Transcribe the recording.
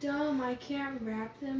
dumb. I can't wrap them